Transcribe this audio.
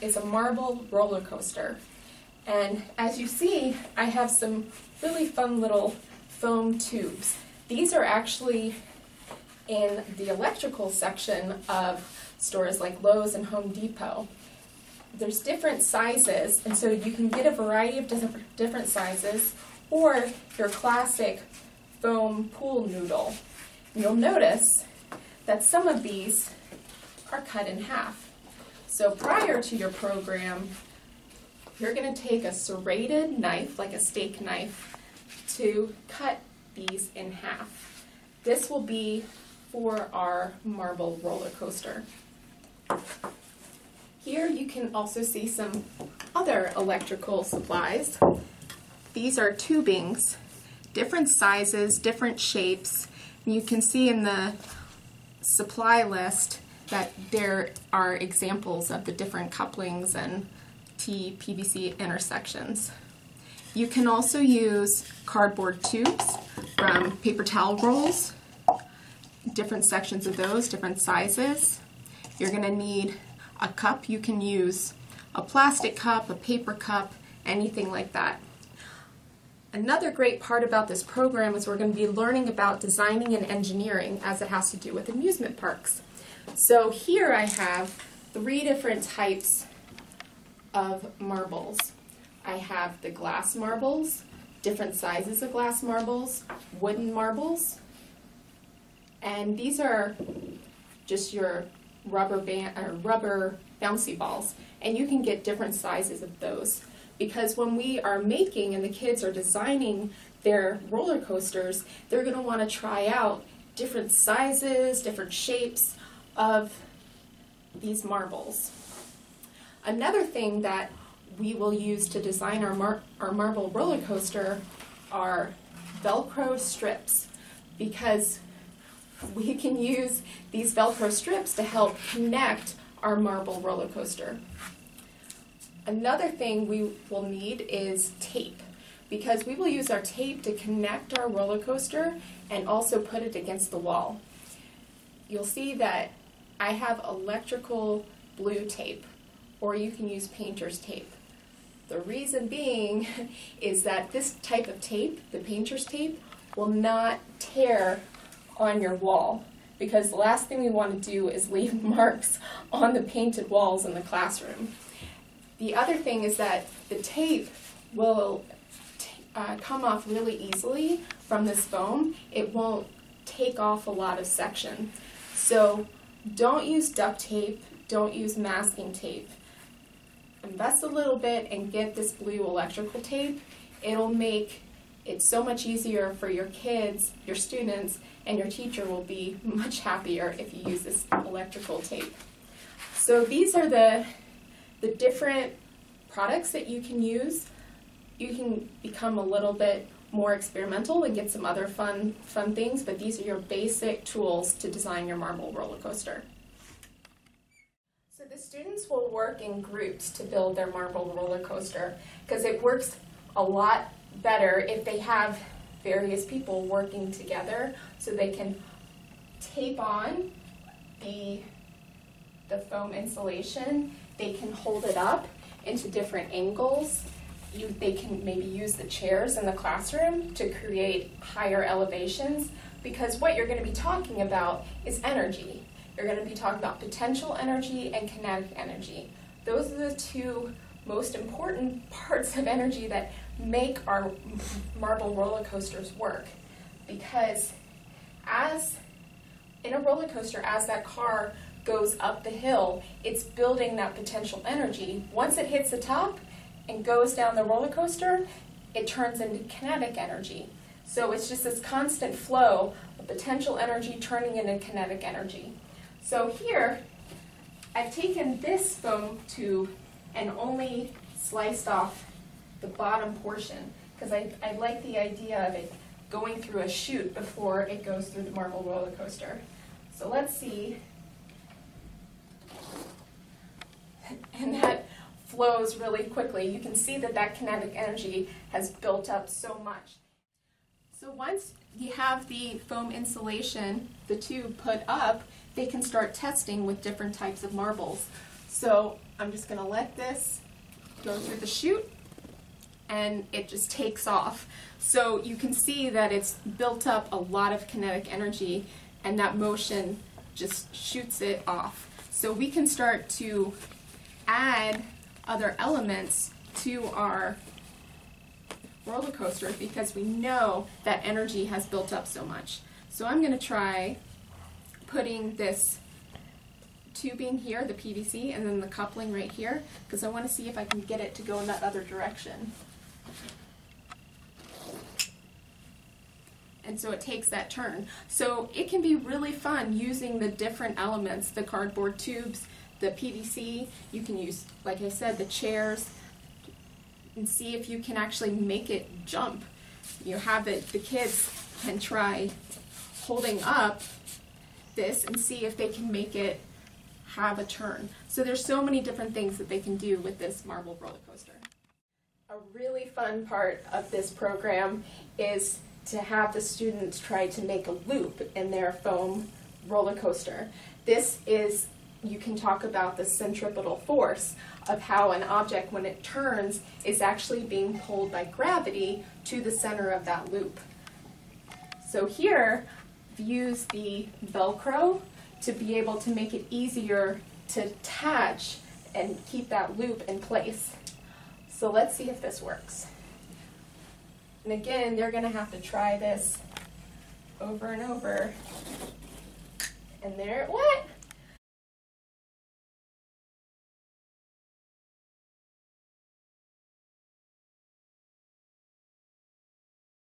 is a marble roller coaster. And as you see, I have some really fun little foam tubes. These are actually in the electrical section of stores like Lowe's and Home Depot. There's different sizes, and so you can get a variety of different, sizes, or your classic foam pool noodle. You'll notice that some of these are cut in half. So prior to your program, you're going to take a serrated knife, like a steak knife, to cut these in half. This will be for our marble roller coaster. Here you can also see some other electrical supplies. These are tubings, different sizes, different shapes. You can see in the supply list that there are examples of the different couplings and T PVC intersections. You can also use cardboard tubes from paper towel rolls, different sections of those, different sizes. You're going to need a cup. You can use a plastic cup, a paper cup, anything like that. Another great part about this program is we're going to be learning about designing and engineering as it has to do with amusement parks. So here I have three different types of marbles. I have the glass marbles, different sizes of glass marbles, wooden marbles, and these are just your rubber band or rubber bouncy balls, and you can get different sizes of those. Because when we are making and the kids are designing their roller coasters, they're going to want to try out different sizes, different shapes of these marbles. Another thing that we will use to design our, mar our marble roller coaster are Velcro strips because we can use these Velcro strips to help connect our marble roller coaster. Another thing we will need is tape because we will use our tape to connect our roller coaster and also put it against the wall. You'll see that I have electrical blue tape or you can use painter's tape. The reason being is that this type of tape, the painter's tape, will not tear on your wall because the last thing we want to do is leave marks on the painted walls in the classroom. The other thing is that the tape will uh, come off really easily from this foam. It won't take off a lot of section. So don't use duct tape, don't use masking tape. Invest a little bit and get this blue electrical tape. It'll make it so much easier for your kids, your students, and your teacher will be much happier if you use this electrical tape. So these are the the different products that you can use, you can become a little bit more experimental and get some other fun, fun things, but these are your basic tools to design your marble roller coaster. So the students will work in groups to build their marble roller coaster because it works a lot better if they have various people working together so they can tape on the, the foam insulation they can hold it up into different angles. You, they can maybe use the chairs in the classroom to create higher elevations because what you're going to be talking about is energy. You're going to be talking about potential energy and kinetic energy. Those are the two most important parts of energy that make our marble roller coasters work. Because as in a roller coaster, as that car goes up the hill, it's building that potential energy. Once it hits the top and goes down the roller coaster, it turns into kinetic energy. So it's just this constant flow of potential energy turning into kinetic energy. So here, I've taken this foam tube and only sliced off the bottom portion because I, I like the idea of it going through a chute before it goes through the marble roller coaster. So let's see and that flows really quickly. You can see that that kinetic energy has built up so much. So once you have the foam insulation, the tube put up, they can start testing with different types of marbles. So I'm just gonna let this go through the chute and it just takes off. So you can see that it's built up a lot of kinetic energy and that motion just shoots it off. So we can start to add other elements to our roller coaster because we know that energy has built up so much. So I'm going to try putting this tubing here, the PVC, and then the coupling right here because I want to see if I can get it to go in that other direction. and so it takes that turn. So it can be really fun using the different elements, the cardboard tubes, the PVC. You can use, like I said, the chairs, and see if you can actually make it jump. You have it, the kids can try holding up this and see if they can make it have a turn. So there's so many different things that they can do with this marble roller coaster. A really fun part of this program is to have the students try to make a loop in their foam roller coaster. This is, you can talk about the centripetal force of how an object, when it turns, is actually being pulled by gravity to the center of that loop. So here, used the Velcro to be able to make it easier to attach and keep that loop in place. So let's see if this works. And again, they're going to have to try this over and over. And there, what?